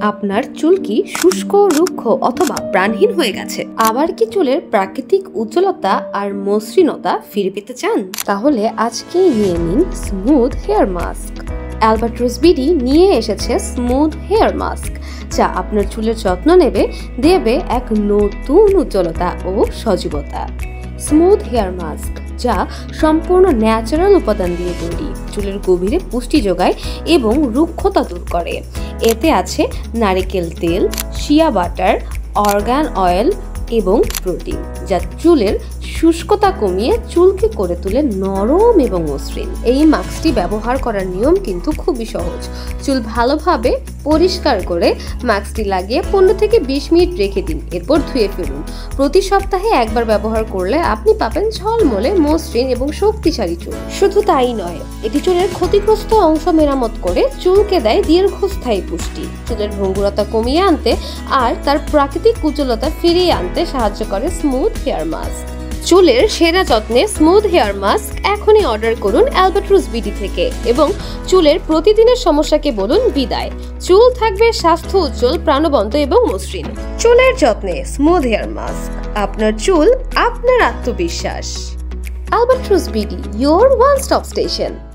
আপনার চুল কি শুষ্ক, রুক্ষ অথবা প্রাণহীন হয়ে গেছে? আবার কি চুলের প্রাকৃতিক উজ্জ্বলতা আর মসৃণতা ফিরে পেতে চান? তাহলে আজকেই নিয়ে নিন smooth hair mask Albatross BD নিয়ে এসেছে স্মুথ হেয়ার মাস্ক যা আপনার চুলের যত্ন নেবে, দেবে এক নতুন উজ্জ্বলতা ও সজীবতা। স্মুথ হেয়ার মাস্ক, যা সম্পূর্ণ ন্যাচারাল উপাদান দিয়ে তৈরি। চুলের গভীরে পুষ্টি যোগায় এবং রুক্ষতা দূর করে। এতে আছে নারিকেল তেল শিয়া বাটার অর্গান অয়েল এবং প্রোটিন যা চুলের শুষ্কতা কমিয়ে চুলকে করে তুলে নরম এবং মসৃণ। এই মাস্কটি ব্যবহার করার নিয়ম কিন্তু খুবই সহজ। চুল ভালোভাবে পরিষ্কার করে মাস্কটি লাগিয়ে পনেরো থেকে বিশ মিনিট রেখে দিন, এরপর ধুয়ে ফেলুন। প্রতি সপ্তাহে একবার ব্যবহার করলে আপনি পাবেন ঝলমলে মসৃণ এবং শক্তিশালী চুল। শুধু তাই নয়, এটি চুলের ক্ষতিগ্রস্ত অংশ মেরামত করে চুলকে দেয় দীর্ঘস্থায়ী পুষ্টি। চুলের ভঙ্গুরতা কমিয়ে আনতে আর তার প্রাকৃতিক উজ্জ্বলতা ফিরিয়ে আনতে সাহায্য করে স্মুথ হেয়ার মাস্ক। চুলের সেরা যত্নে স্মুথ হেয়ার মাস্ক এখনই অর্ডার করুন অ্যালবাট্রুস বিডি থেকে। এবং চুলের প্রতিদিনের সমস্যাকে বলুন বিদায়। চুল থাকবে স্বাস্থ্য উজ্জ্বল প্রাণবন্ত এবং মসৃণ। চুলের যত্নে স্মুথ হেয়ার মাস্ক আপনার চুল আপনার আত্মবিশ্বাস। Albatross BD your one stop station